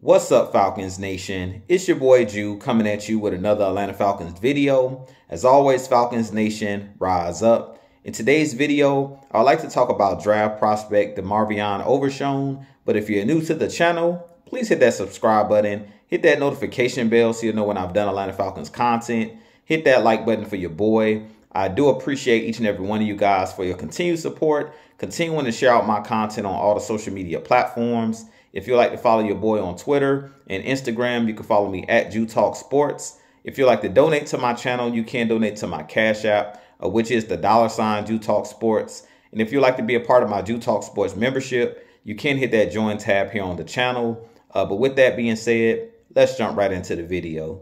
What's up, Falcons Nation? It's your boy Ju coming at you with another Atlanta Falcons video. As always, Falcons Nation, rise up. In today's video, I'd like to talk about draft prospect DeMarvion Overshown. But if you're new to the channel, please hit that subscribe button, hit that notification bell so you know when I've done Atlanta Falcons content. Hit that like button for your boy. I do appreciate each and every one of you guys for your continued support, continuing to share out my content on all the social media platforms. If you'd like to follow your boy on Twitter and Instagram, you can follow me at Talk Sports. If you'd like to donate to my channel, you can donate to my Cash App, uh, which is the dollar sign Talk Sports. And if you'd like to be a part of my Talk Sports membership, you can hit that join tab here on the channel. Uh, but with that being said, let's jump right into the video.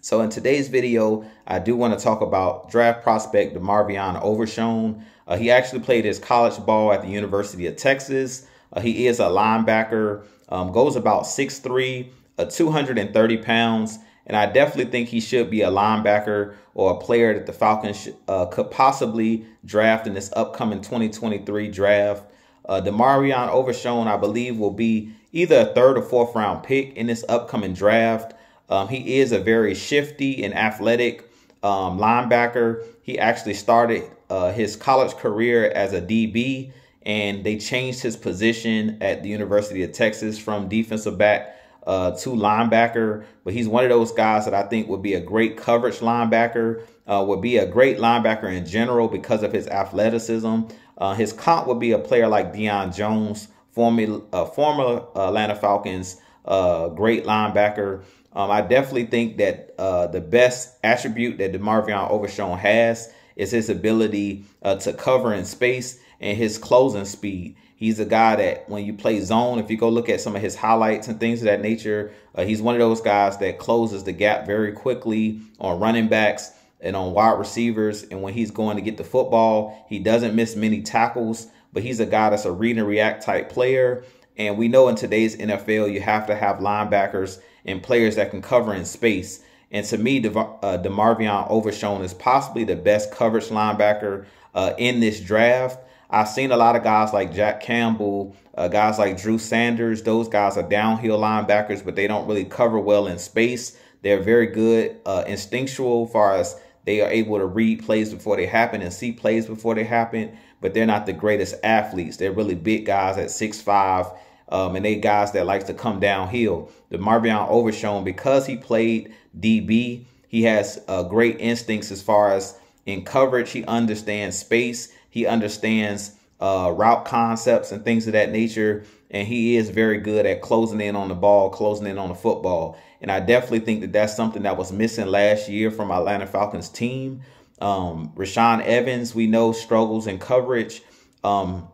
So in today's video, I do want to talk about draft prospect DeMarvion Overshown. Uh, he actually played his college ball at the University of Texas. Uh, he is a linebacker, um, goes about 6'3", uh, 230 pounds, and I definitely think he should be a linebacker or a player that the Falcons uh, could possibly draft in this upcoming 2023 draft. Uh, DeMarvion Overshown, I believe, will be either a third or fourth round pick in this upcoming draft. Um, he is a very shifty and athletic um, linebacker. He actually started uh, his college career as a DB and they changed his position at the University of Texas from defensive back uh, to linebacker. But he's one of those guys that I think would be a great coverage linebacker, uh, would be a great linebacker in general because of his athleticism. Uh, his comp would be a player like Deion Jones, former, uh, former Atlanta Falcons, uh, great linebacker. Um, I definitely think that uh, the best attribute that DeMarvion Overshown has is his ability to cover in space and his closing speed. He's a guy that when you play zone, if you go look at some of his highlights and things of that nature, uh, he's one of those guys that closes the gap very quickly on running backs and on wide receivers. And when he's going to get the football, he doesn't miss many tackles, but he's a guy that's a read and react type player. And we know in today's NFL, you have to have linebackers and players that can cover in space. And to me, De- uh, DeMarvion Overshown is possibly the best coverage linebacker uh, in this draft. I've seen a lot of guys like Jack Campbell, uh, guys like Drew Sanders. Those guys are downhill linebackers, but they don't really cover well in space. They're very good uh, instinctual, far as they are able to read plays before they happen and see plays before they happen. But they're not the greatest athletes. They're really big guys at six five, um, and they guys that likes to come downhill. DeMarvion Overshown because he played DB. He has uh, great instincts as far as in coverage. He understands space he understands uh, route concepts and things of that nature. And he is very good at closing in on the ball, closing in on the football. And I definitely think that that's something that was missing last year from Atlanta Falcons team. Um, Rashaan Evans, we know, struggles in coverage. Um,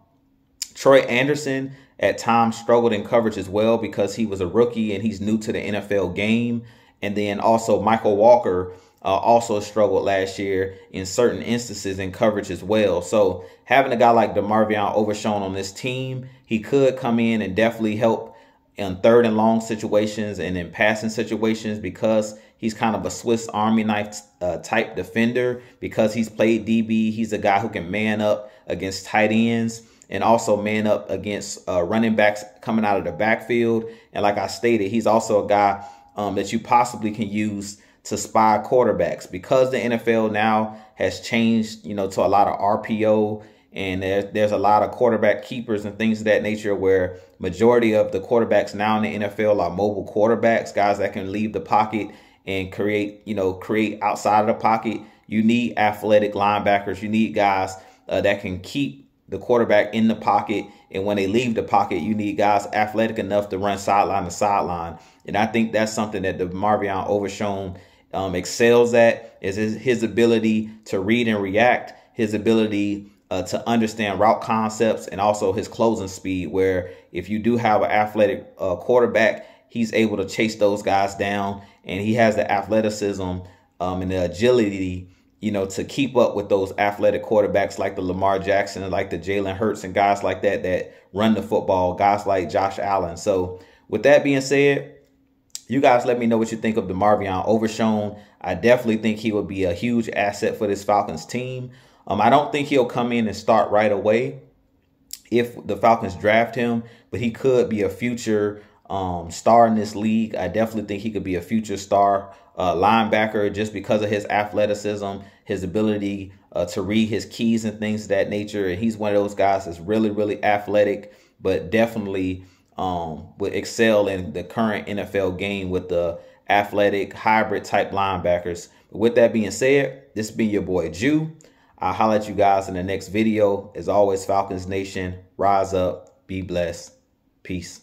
Troy Andersen at times struggled in coverage as well because he was a rookie and he's new to the NFL game. And then also Mykal Walker uh, also struggled last year in certain instances in coverage as well. So having a guy like DeMarvion Overshown on this team, he could come in and definitely help in third and long situations and in passing situations because he's kind of a Swiss Army knife uh, type defender because he's played DB. He's a guy who can man up against tight ends and also man up against uh, running backs coming out of the backfield. And like I stated, he's also a guy um, that you possibly can use to spy quarterbacks because the NFL now has changed, you know, to a lot of RPO and there, there's a lot of quarterback keepers and things of that nature where majority of the quarterbacks now in the NFL are mobile quarterbacks, guys that can leave the pocket and create, you know, create outside of the pocket. You need athletic linebackers. You need guys uh, that can keep the quarterback in the pocket. And when they leave the pocket, you need guys athletic enough to run sideline to sideline. And I think that's something that DeMarvion Overshown um, excels at is his, his, ability to read and react, his ability uh, to understand route concepts, and also his closing speed. Where if you do have an athletic uh, quarterback, he's able to chase those guys down, and he has the athleticism um, and the agility, you know, to keep up with those athletic quarterbacks like the Lamar Jackson and like the Jalen Hurts and guys like that that run the football, guys like Josh Allen. So with that being said, you guys let me know what you think of DeMarvion Overshown. I definitely think he would be a huge asset for this Falcons team. Um, I don't think he'll come in and start right away if the Falcons draft him, but he could be a future um, star in this league. I definitely think he could be a future star uh, linebacker just because of his athleticism, his ability uh, to read his keys and things of that nature. And he's one of those guys that's really, really athletic, but definitely um, would excel in the current NFL game with the athletic hybrid type linebackers. But with that being said, this been your boy Ju. I'll holler at you guys in the next video. As always, Falcons Nation, rise up, be blessed. Peace.